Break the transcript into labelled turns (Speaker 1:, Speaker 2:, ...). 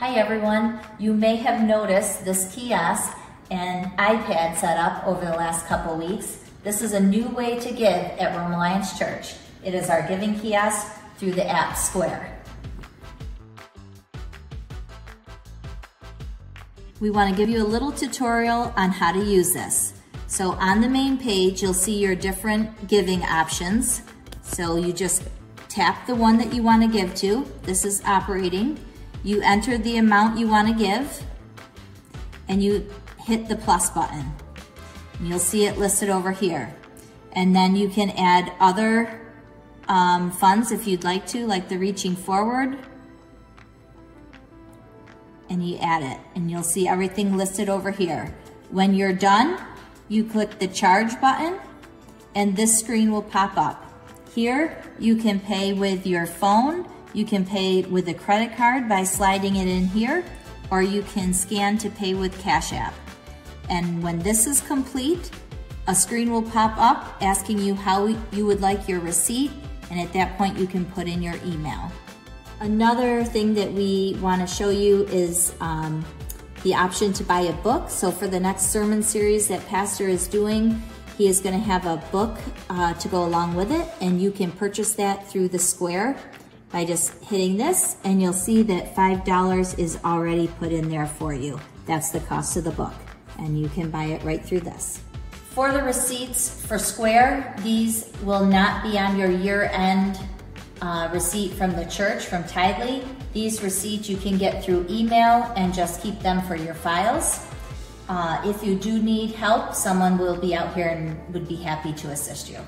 Speaker 1: Hi everyone. You may have noticed this kiosk and iPad set up over the last couple weeks. This is a new way to give at Rome Alliance Church. It is our giving kiosk through the app Square. We want to give you a little tutorial on how to use this. So on the main page, you'll see your different giving options. So you just tap the one that you want to give to. This is operating. You enter the amount you want to give and you hit the plus button. You'll see it listed over here. And then you can add other um, funds if you'd like to, like the reaching forward and you add it and you'll see everything listed over here. When you're done, you click the charge button and this screen will pop up. Here, you can pay with your phone, you can pay with a credit card by sliding it in here, or you can scan to pay with Cash App. And when this is complete, a screen will pop up asking you how you would like your receipt, and at that point you can put in your email. Another thing that we want to show you is um, the option to buy a book. So for the next sermon series that Pastor is doing, he is going to have a book uh, to go along with it, and you can purchase that through the Square by just hitting this, and you'll see that $5 is already put in there for you. That's the cost of the book, and you can buy it right through this. For the receipts for Square, these will not be on your year-end uh, receipt from the church, from Tithely. These receipts you can get through email and just keep them for your files. Uh, if you do need help, someone will be out here and would be happy to assist you.